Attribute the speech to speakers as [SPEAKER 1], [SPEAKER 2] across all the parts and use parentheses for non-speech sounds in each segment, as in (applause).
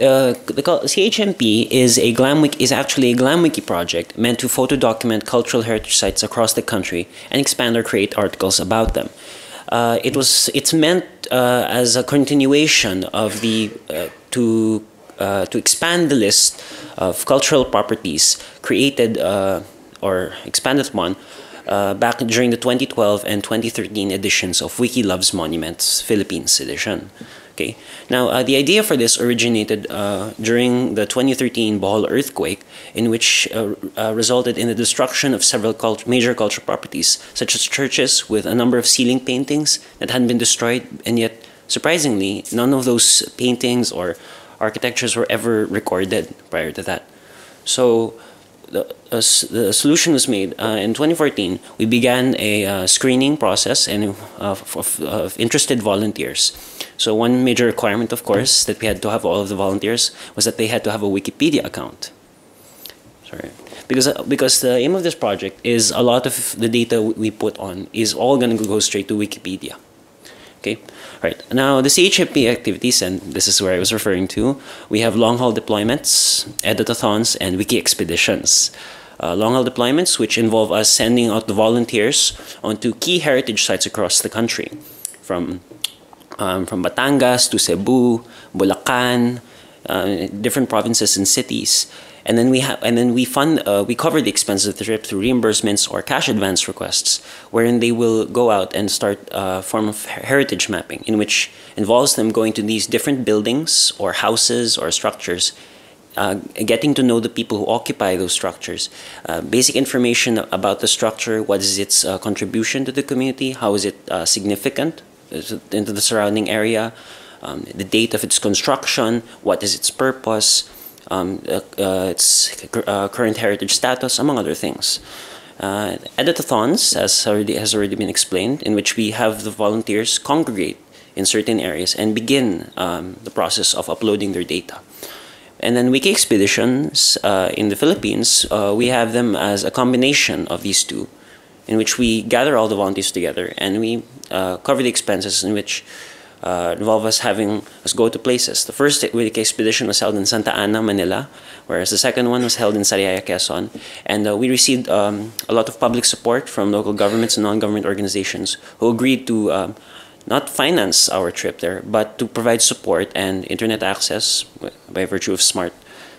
[SPEAKER 1] uh, CHMP is a GlamWiki is actually a GlamWiki project meant to photo document cultural heritage sites across the country and expand or create articles about them. Uh, it was it's meant uh, as a continuation of the uh, to uh, to expand the list of cultural properties created uh, or expanded upon back during the 2012 and 2013 editions of Wiki Loves Monuments Philippines edition. Okay. Now, uh, the idea for this originated uh, during the 2013 Bohol earthquake, in which uh, uh, resulted in the destruction of several cult major cultural properties, such as churches with a number of ceiling paintings that had been destroyed, and yet, surprisingly, none of those paintings or architectures were ever recorded prior to that. So, the, uh, the solution was made uh, in 2014. We began a uh, screening process and of, of, interested volunteers. So one major requirement, of course, that we had to have all of the volunteers was that they had to have a Wikipedia account. Sorry, because uh, because the aim of this project is a lot of the data we put on is all going to go straight to Wikipedia. Okay, right. Now the CHMP activities, and this is where I was referring to, we have long haul deployments, editathons, and wiki expeditions. Uh, long haul deployments, which involve us sending out the volunteers onto key heritage sites across the country, from um, from Batangas to Cebu, Bulacan, uh, different provinces and cities, and then we have and then we fund uh, we cover the expenses of the trip through reimbursements or cash advance requests wherein they will go out and start a form of heritage mapping in which involves them going to these different buildings or houses or structures uh, getting to know the people who occupy those structures uh, basic information about the structure what is its uh, contribution to the community how is it uh, significant into the surrounding area um, the date of its construction what is its purpose um, uh, uh, its uh, current heritage status, among other things. Uh, editathons, as already has already been explained, in which we have the volunteers congregate in certain areas and begin um, the process of uploading their data. And then wiki expeditions uh, in the Philippines, uh, we have them as a combination of these two, in which we gather all the volunteers together and we cover the expenses in which uh, involve us having us go to places. The first Wiki expedition was held in Santa Ana, Manila, whereas the second one was held in Sariaya, Quezon. And uh, we received um, a lot of public support from local governments and non-government organizations who agreed to um, not finance our trip there, but to provide support and internet access by virtue of Smart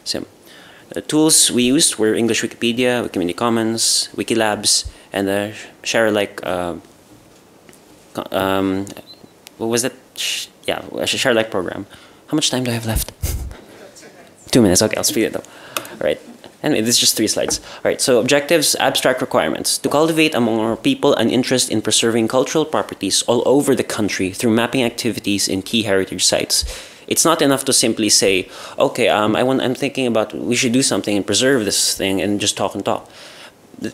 [SPEAKER 1] SIM. The tools we used were English Wikipedia, Wikimedia Commons, Wikilabs, and the share-alike uh, um, what was it? Yeah, a share-alike program. How much time do I have left? (laughs) Two minutes. Okay, I'll speed it up. All right. Anyway, this is just three slides. All right, so objectives, abstract requirements. To cultivate among our people an interest in preserving cultural properties all over the country through mapping activities in key heritage sites. It's not enough to simply say, okay, um, I want, I'm thinking about we should do something and preserve this thing and just talk and talk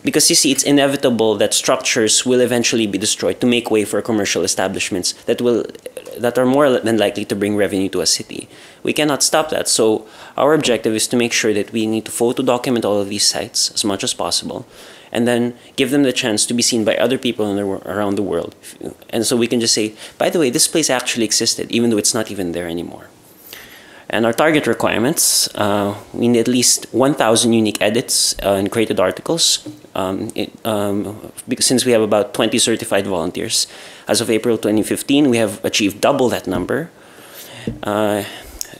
[SPEAKER 1] because you see, it's inevitable that structures will eventually be destroyed to make way for commercial establishments that will that are more than likely to bring revenue to a city. We cannot stop that. So our objective is to make sure that we need to photo document all of these sites as much as possible, and then give them the chance to be seen by other people the, around the world. And so we can just say, by the way, this place actually existed, even though it's not even there anymore. And our target requirements, uh, we need at least 1,000 unique edits uh, and created articles. Um, it, um, since we have about 20 certified volunteers. As of April 2015, we have achieved double that number. Uh,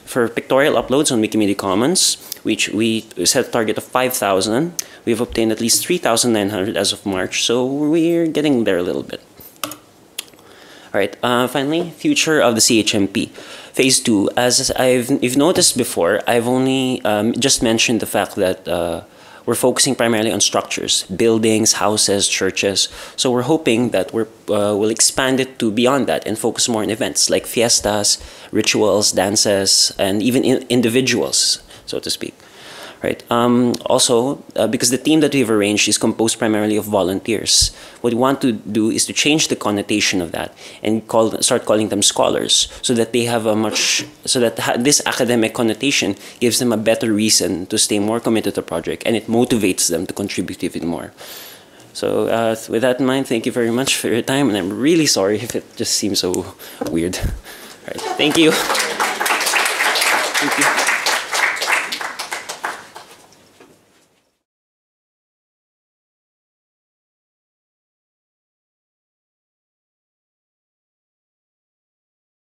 [SPEAKER 1] for pictorial uploads on Wikimedia Commons, which we set a target of 5,000, we have obtained at least 3,900 as of March, so we're getting there a little bit. All right, uh, finally, future of the CHMP. Phase two, as I've you've noticed before, I've only um, just mentioned the fact that uh, we're focusing primarily on structures, buildings, houses, churches. So we're hoping that we're, uh, we'll expand it to beyond that and focus more on events like fiestas, rituals, dances, and even in individuals, so to speak right? Um, also, uh, because the team that we've arranged is composed primarily of volunteers, what we want to do is to change the connotation of that and call start calling them scholars, so that they have a much so that this academic connotation gives them a better reason to stay more committed to the project, and it motivates them to contribute even more. So uh, with that in mind, thank you very much for your time, and I'm really sorry if it just seems so weird. All right, thank you. Thank you.